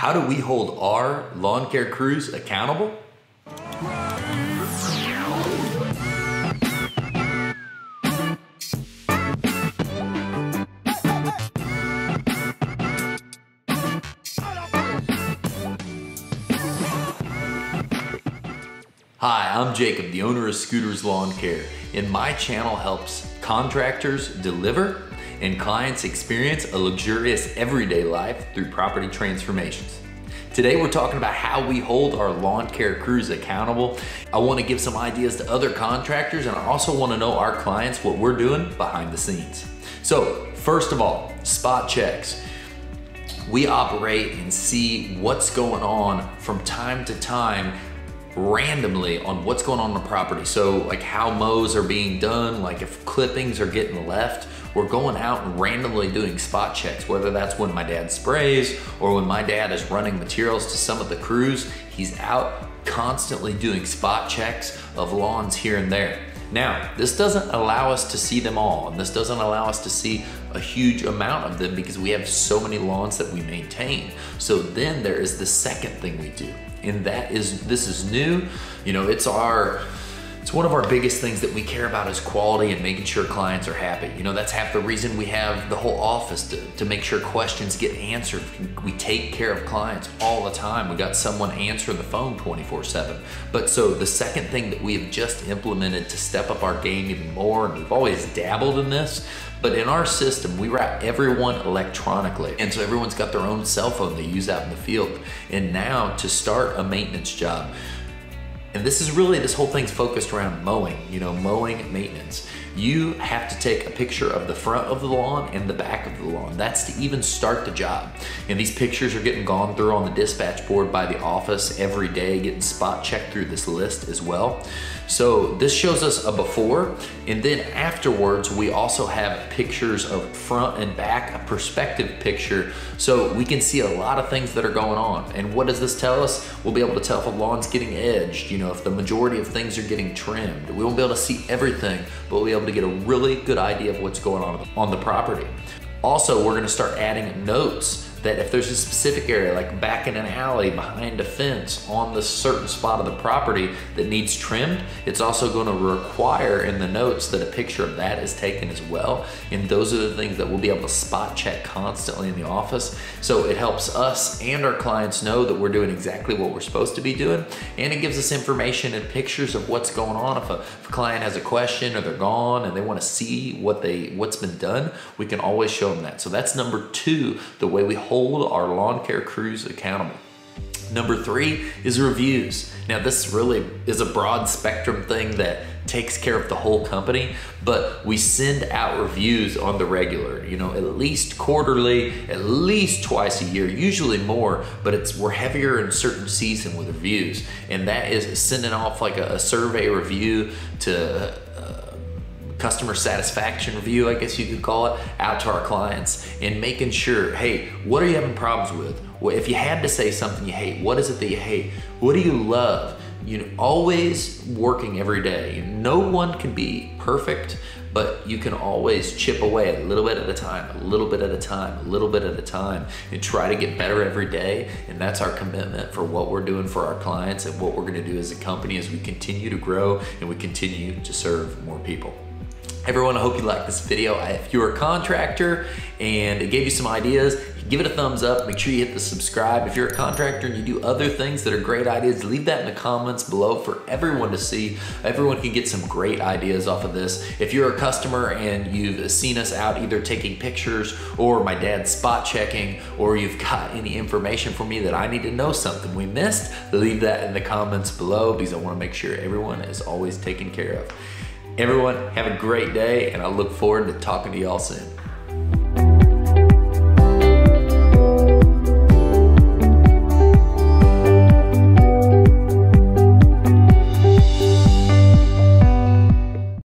How do we hold our lawn care crews accountable? Hi, I'm Jacob, the owner of Scooter's Lawn Care, and my channel helps contractors deliver and clients experience a luxurious everyday life through property transformations. Today we're talking about how we hold our lawn care crews accountable. I wanna give some ideas to other contractors and I also wanna know our clients what we're doing behind the scenes. So first of all, spot checks. We operate and see what's going on from time to time randomly on what's going on on the property. So like how mows are being done, like if clippings are getting left, we're going out and randomly doing spot checks, whether that's when my dad sprays or when my dad is running materials to some of the crews, he's out constantly doing spot checks of lawns here and there. Now, this doesn't allow us to see them all, and this doesn't allow us to see a huge amount of them because we have so many lawns that we maintain. So then there is the second thing we do, and that is, this is new, you know, it's our, it's one of our biggest things that we care about is quality and making sure clients are happy. You know, that's half the reason we have the whole office to, to make sure questions get answered. We take care of clients all the time. We got someone answering the phone 24 seven. But so the second thing that we have just implemented to step up our game even more, and we've always dabbled in this, but in our system, we wrap everyone electronically. And so everyone's got their own cell phone they use out in the field. And now to start a maintenance job, and this is really, this whole thing's focused around mowing, you know, mowing maintenance. You have to take a picture of the front of the lawn and the back of the lawn. That's to even start the job. And these pictures are getting gone through on the dispatch board by the office every day, getting spot checked through this list as well. So this shows us a before, and then afterwards, we also have pictures of front and back, a perspective picture, so we can see a lot of things that are going on. And what does this tell us? We'll be able to tell if a lawn's getting edged, you know, if the majority of things are getting trimmed. We won't be able to see everything, but we'll be able to get a really good idea of what's going on on the property. Also, we're gonna start adding notes that if there's a specific area, like back in an alley, behind a fence, on the certain spot of the property that needs trimmed, it's also gonna require in the notes that a picture of that is taken as well. And those are the things that we'll be able to spot check constantly in the office. So it helps us and our clients know that we're doing exactly what we're supposed to be doing. And it gives us information and pictures of what's going on. If a, if a client has a question or they're gone and they wanna see what they, what's been done, we can always show them that. So that's number two, the way we hold our lawn care crews accountable. Number three is reviews. Now this really is a broad spectrum thing that takes care of the whole company, but we send out reviews on the regular, you know, at least quarterly, at least twice a year, usually more, but it's we're heavier in certain season with reviews. And that is sending off like a, a survey review to customer satisfaction review, I guess you could call it, out to our clients and making sure, hey, what are you having problems with? Well, if you had to say something you hate, what is it that you hate? What do you love? You know, always working every day. No one can be perfect, but you can always chip away a little bit at a time, a little bit at a time, a little bit at a time, and try to get better every day. And that's our commitment for what we're doing for our clients and what we're gonna do as a company as we continue to grow and we continue to serve more people. Everyone, I hope you liked this video. If you're a contractor and it gave you some ideas, give it a thumbs up. Make sure you hit the subscribe. If you're a contractor and you do other things that are great ideas, leave that in the comments below for everyone to see. Everyone can get some great ideas off of this. If you're a customer and you've seen us out either taking pictures or my dad's spot checking, or you've got any information for me that I need to know something we missed, leave that in the comments below because I wanna make sure everyone is always taken care of. Everyone, have a great day, and I look forward to talking to y'all soon.